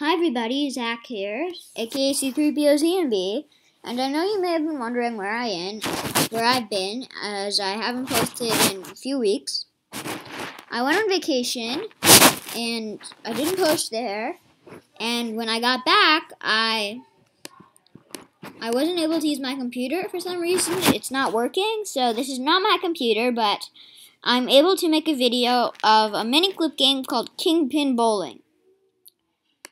Hi everybody, Zach here, aka C3POZMB, and I know you may have been wondering where I am, where I've been, as I haven't posted in a few weeks. I went on vacation, and I didn't post there, and when I got back, I I wasn't able to use my computer for some reason. It's not working, so this is not my computer, but I'm able to make a video of a Miniclip game called Kingpin Bowling.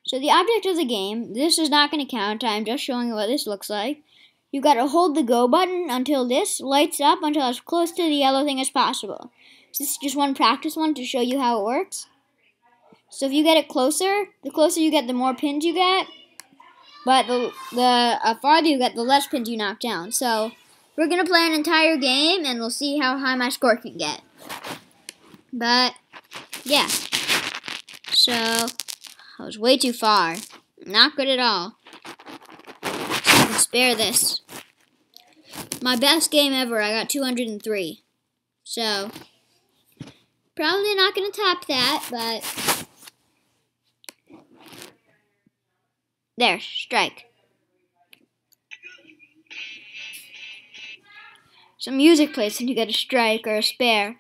So the object of the game, this is not going to count, I'm just showing you what this looks like. You got to hold the go button until this lights up until as close to the yellow thing as possible. So this is just one practice one to show you how it works. So if you get it closer, the closer you get, the more pins you get. But the, the uh, farther you get, the less pins you knock down. So we're going to play an entire game, and we'll see how high my score can get. But, yeah. So, I was way too far. Not good at all. I can spare this. My best game ever, I got 203. So, probably not going to top that, but... There, strike. Some music plays and you get a strike or a spare.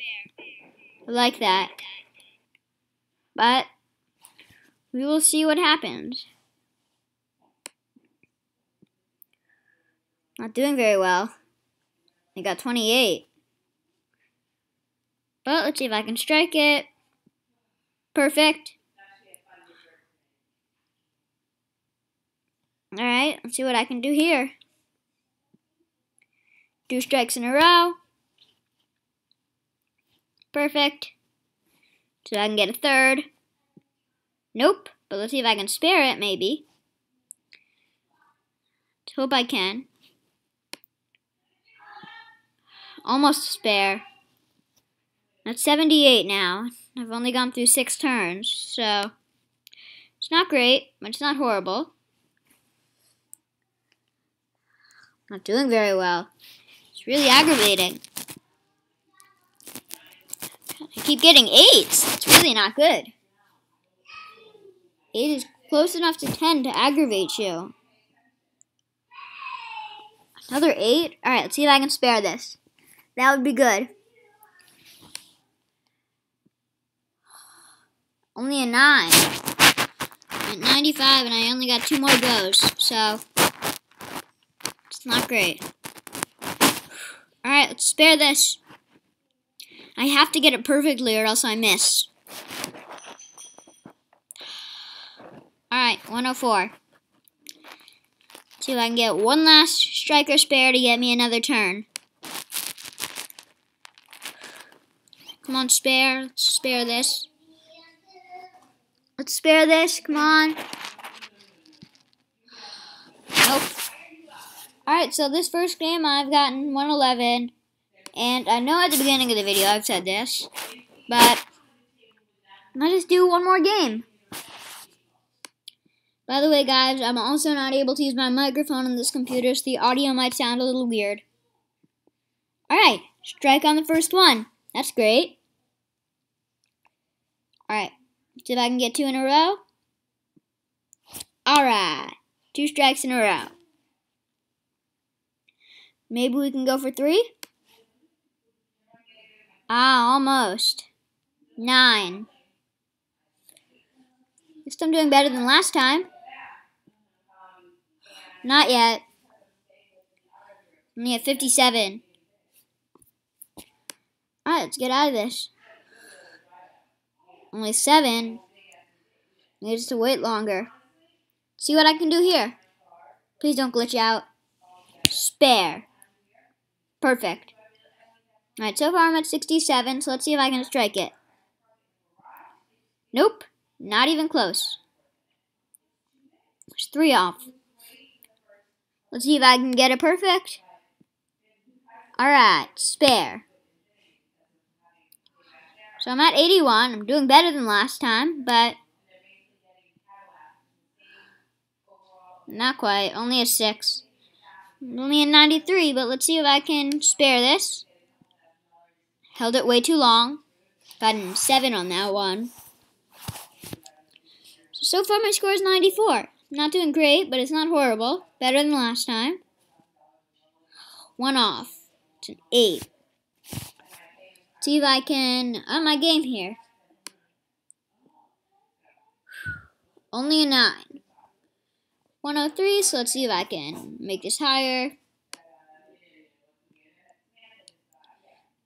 I like that. But we will see what happens. Not doing very well. I got 28. But let's see if I can strike it. Perfect. Alright, let's see what I can do here. Two strikes in a row. Perfect. So I can get a third. Nope, but let's see if I can spare it, maybe. Let's hope I can. Almost spare. That's 78 now. I've only gone through six turns, so it's not great, but it's not horrible. Not doing very well. It's really aggravating. I keep getting eights. It's really not good. Eight is close enough to ten to aggravate you. Another eight? Alright, let's see if I can spare this. That would be good. Only a nine. At 95 and I only got two more goes, so it's not great. Alright, let's spare this. I have to get it perfectly or else I miss. Alright, 104. See if I can get one last striker spare to get me another turn. Come on, spare. Let's spare this. Let's spare this. Come on. Nope. Alright, so this first game I've gotten 111. And I know at the beginning of the video I've said this, but I'll just do one more game. By the way, guys, I'm also not able to use my microphone on this computer, so the audio might sound a little weird. Alright, strike on the first one. That's great. Alright, see if I can get two in a row. Alright, two strikes in a row. Maybe we can go for three? Ah, almost. Nine. Least I'm doing better than last time. Not yet. Only at 57. Alright, let's get out of this. Only seven. Needs to wait longer. See what I can do here. Please don't glitch out. Spare. Perfect. Alright, so far I'm at 67, so let's see if I can strike it. Nope, not even close. There's three off. Let's see if I can get it perfect. Alright, spare. So I'm at 81. I'm doing better than last time, but not quite. Only a 6. Only a 93, but let's see if I can spare this. Held it way too long. Gotten 7 on that one. So So far, my score is 94. Not doing great, but it's not horrible. Better than last time. One off. It's an 8. See if I can up my game here. Only a 9. 103, so let's see if I can make this higher.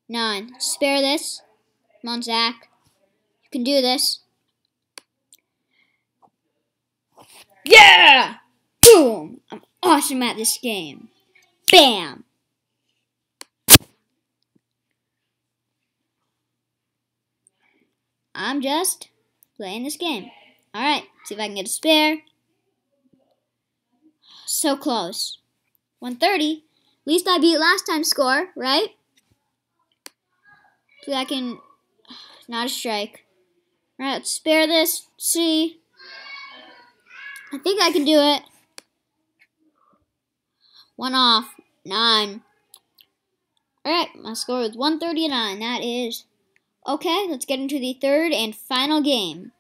9. Spare this. Come on, Zach. You can do this. Yeah! Boom! I'm awesome at this game. Bam! I'm just playing this game. Alright, see if I can get a spare. So close. 130. At least I beat last time's score, right? See I can... Not a strike. Alright, spare this. See. I think I can do it. One off. Nine. Alright, my score is 139. That is okay. Let's get into the third and final game.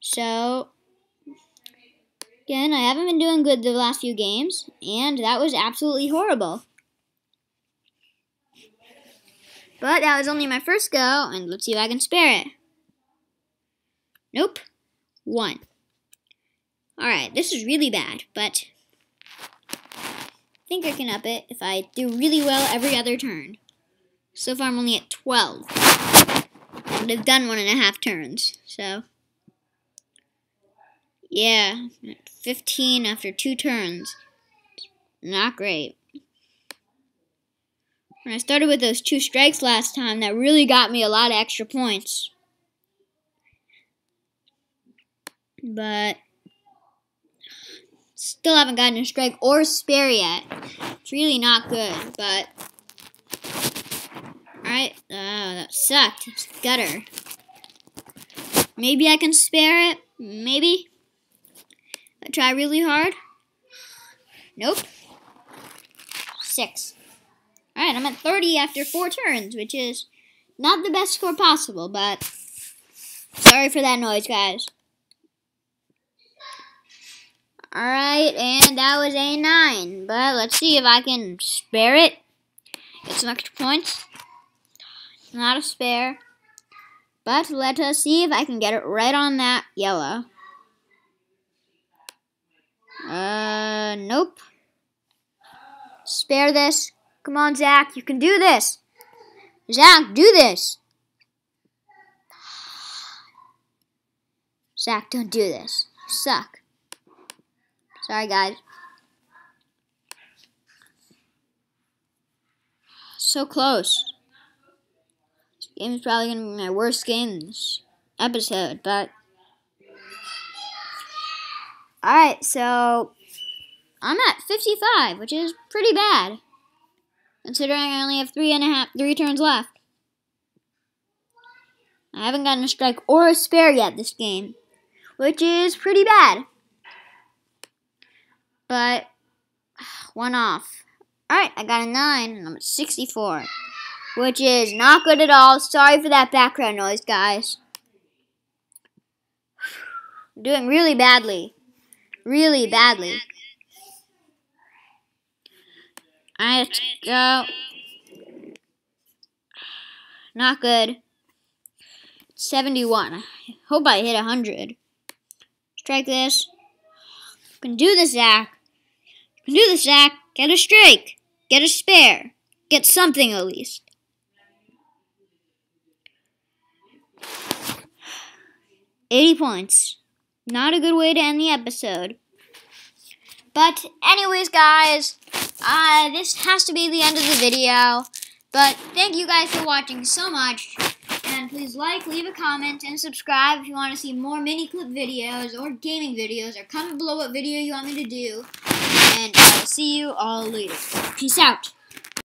So, again, I haven't been doing good the last few games, and that was absolutely horrible. But that was only my first go, and let's see if I can spare it. Nope. One. Alright, this is really bad, but I think I can up it if I do really well every other turn. So far I'm only at 12. I would have done one and a half turns, so... Yeah, 15 after two turns. Not great. When I started with those two strikes last time, that really got me a lot of extra points. But Still haven't gotten a strike or spare yet. It's really not good, but... Alright, uh, that sucked. Gutter. Maybe I can spare it. Maybe. I try really hard. Nope. Six. Alright, I'm at 30 after four turns, which is not the best score possible, but sorry for that noise, guys. Alright, and that was a 9. But let's see if I can spare it. Get some extra points. Not a spare. But let us see if I can get it right on that yellow. Uh, nope. Spare this. Come on, Zach. You can do this. Zach, do this. Zach, don't do this. You suck. Sorry, guys. So close. This game is probably going to be my worst game this episode, but... Alright, so... I'm at 55, which is pretty bad. Considering I only have three and a half, three turns left. I haven't gotten a strike or a spare yet this game, which is pretty bad but one off. Alright, I got a 9, and I'm at 64. Which is not good at all. Sorry for that background noise, guys. I'm doing really badly. Really badly. Alright, let's go. Not good. 71. I hope I hit 100. Strike this. can do this, Zach do this, Zach. Get a strike. Get a spare. Get something at least. Eighty points. Not a good way to end the episode. But anyways, guys, uh, this has to be the end of the video. But thank you guys for watching so much. And please like, leave a comment, and subscribe if you want to see more Miniclip videos or gaming videos. Or comment below what video you want me to do and I will see you all later. Peace out.